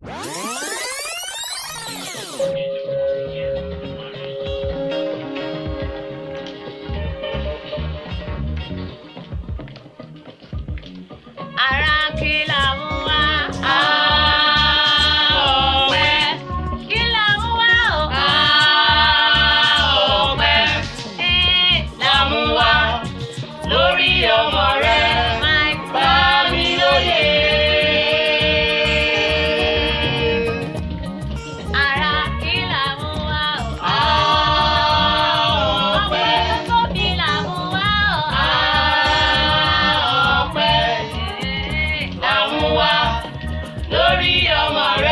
Ara lórí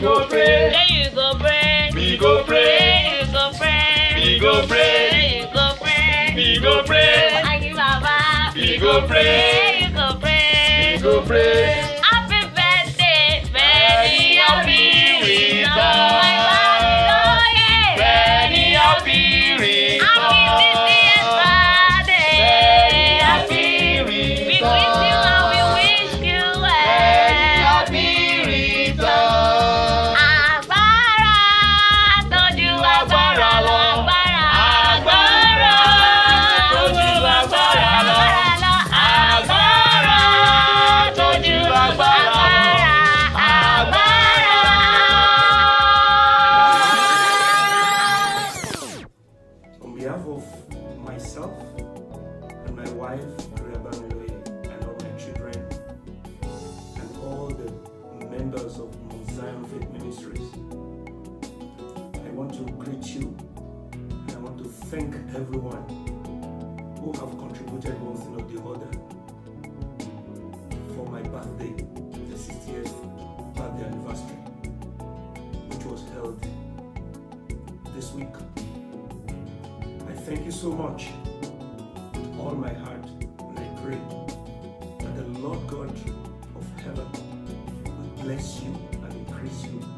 go pray. Ṣé you go pray? We go pray. Ṣé you go pray? We go pray. Ṣé you go pray? We go pray. We go pray. Ṣé you go pray? Of myself and my wife, Reba Miloye, and all my children, and all the members of Zion Faith Ministries, I want to greet you and I want to thank everyone who have contributed one thing or the other for my birthday, the 60th birthday anniversary, which was held this week thank you so much. With all my heart, and I pray that the Lord God of heaven will bless you and increase you.